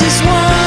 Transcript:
just want